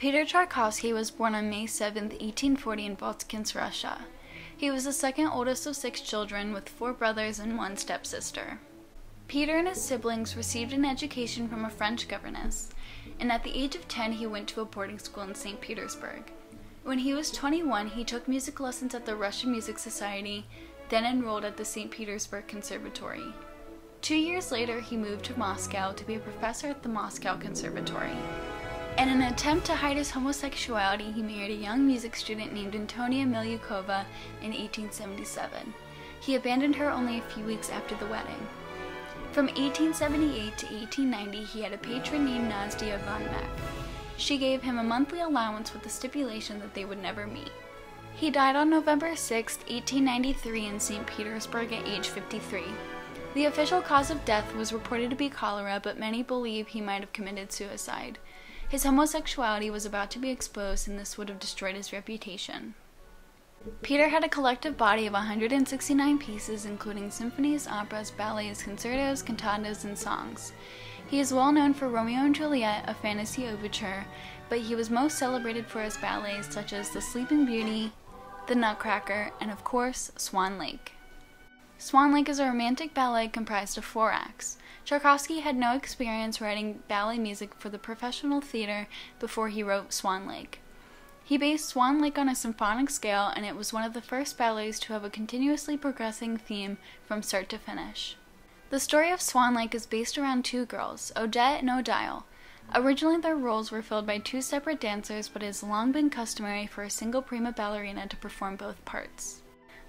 Peter Tchaikovsky was born on May 7, 1840 in Votkinsk, Russia. He was the second oldest of six children with four brothers and one stepsister. Peter and his siblings received an education from a French governess, and at the age of 10 he went to a boarding school in St. Petersburg. When he was 21, he took music lessons at the Russian Music Society, then enrolled at the St. Petersburg Conservatory. Two years later, he moved to Moscow to be a professor at the Moscow Conservatory. In an attempt to hide his homosexuality, he married a young music student named Antonia Milyukova in 1877. He abandoned her only a few weeks after the wedding. From 1878 to 1890, he had a patron named Nastia von Meck. She gave him a monthly allowance with the stipulation that they would never meet. He died on November 6, 1893 in St. Petersburg at age 53. The official cause of death was reported to be cholera, but many believe he might have committed suicide. His homosexuality was about to be exposed, and this would have destroyed his reputation. Peter had a collective body of 169 pieces, including symphonies, operas, ballets, concertos, cantatas, and songs. He is well known for Romeo and Juliet, a fantasy overture, but he was most celebrated for his ballets such as The Sleeping Beauty, The Nutcracker, and of course, Swan Lake. Swan Lake is a romantic ballet comprised of four acts. Tchaikovsky had no experience writing ballet music for the professional theater before he wrote Swan Lake. He based Swan Lake on a symphonic scale, and it was one of the first ballets to have a continuously progressing theme from start to finish. The story of Swan Lake is based around two girls, Odette and Odile. Originally, their roles were filled by two separate dancers, but it has long been customary for a single prima ballerina to perform both parts.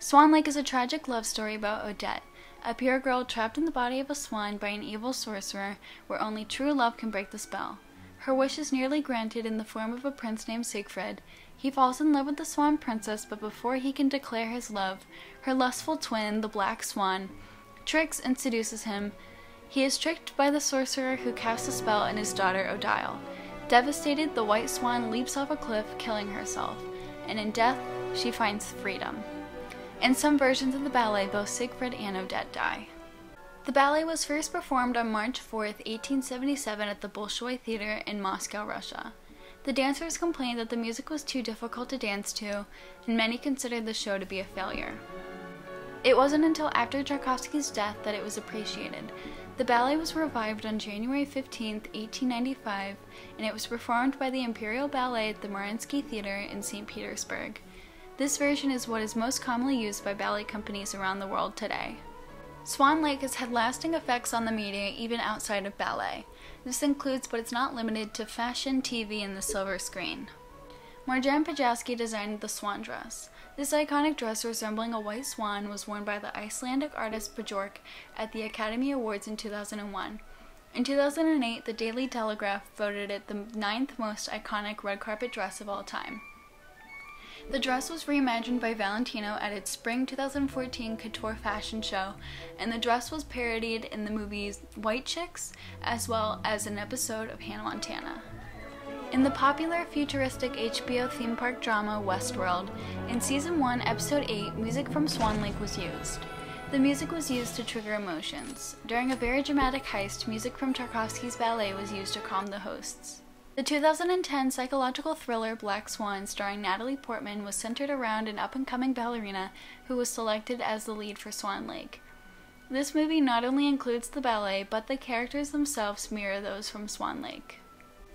Swan Lake is a tragic love story about Odette, a pure girl trapped in the body of a swan by an evil sorcerer where only true love can break the spell. Her wish is nearly granted in the form of a prince named Siegfried. He falls in love with the swan princess, but before he can declare his love, her lustful twin, the black swan, tricks and seduces him. He is tricked by the sorcerer who casts a spell on his daughter Odile. Devastated, the white swan leaps off a cliff, killing herself, and in death, she finds freedom. In some versions of the ballet, both Siegfried and Odette die. The ballet was first performed on March 4, 1877 at the Bolshoi Theater in Moscow, Russia. The dancers complained that the music was too difficult to dance to, and many considered the show to be a failure. It wasn't until after Tchaikovsky's death that it was appreciated. The ballet was revived on January 15, 1895, and it was performed by the Imperial Ballet at the Mariinsky Theater in St. Petersburg. This version is what is most commonly used by ballet companies around the world today. Swan Lake has had lasting effects on the media even outside of ballet. This includes, but it's not limited to, fashion, TV, and the silver screen. Marjan Pejoski designed the swan dress. This iconic dress resembling a white swan was worn by the Icelandic artist Björk at the Academy Awards in 2001. In 2008, the Daily Telegraph voted it the ninth most iconic red carpet dress of all time. The dress was reimagined by Valentino at its spring 2014 couture fashion show, and the dress was parodied in the movies White Chicks as well as an episode of Hannah Montana. In the popular futuristic HBO theme park drama Westworld, in season 1, episode 8, music from Swan Lake was used. The music was used to trigger emotions. During a very dramatic heist, music from Tchaikovsky's ballet was used to calm the hosts. The 2010 psychological thriller Black Swan, starring Natalie Portman, was centered around an up and coming ballerina who was selected as the lead for Swan Lake. This movie not only includes the ballet, but the characters themselves mirror those from Swan Lake.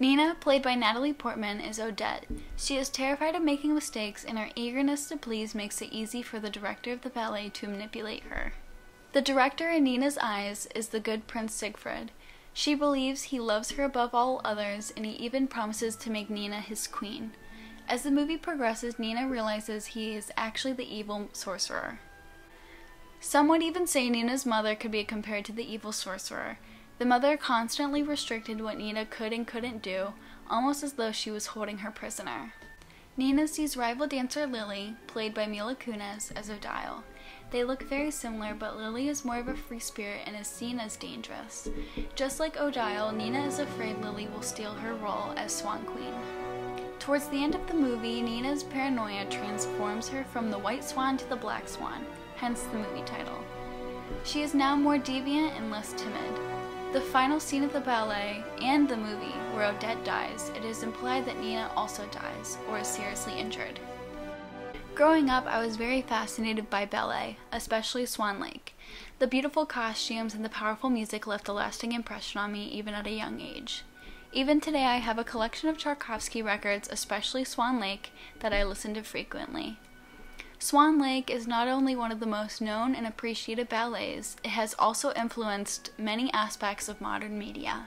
Nina, played by Natalie Portman, is Odette. She is terrified of making mistakes, and her eagerness to please makes it easy for the director of the ballet to manipulate her. The director in Nina's eyes is the good Prince Siegfried. She believes he loves her above all others, and he even promises to make Nina his queen. As the movie progresses, Nina realizes he is actually the evil sorcerer. Some would even say Nina's mother could be compared to the evil sorcerer. The mother constantly restricted what Nina could and couldn't do, almost as though she was holding her prisoner. Nina sees rival dancer Lily, played by Mila Kunis, as Odile. They look very similar, but Lily is more of a free spirit and is seen as dangerous. Just like Odile, Nina is afraid Lily will steal her role as Swan Queen. Towards the end of the movie, Nina's paranoia transforms her from the white swan to the black swan, hence the movie title. She is now more deviant and less timid. The final scene of the ballet and the movie, where Odette dies, it is implied that Nina also dies or is seriously injured. Growing up, I was very fascinated by ballet, especially Swan Lake. The beautiful costumes and the powerful music left a lasting impression on me even at a young age. Even today, I have a collection of Tchaikovsky records, especially Swan Lake, that I listen to frequently. Swan Lake is not only one of the most known and appreciated ballets, it has also influenced many aspects of modern media.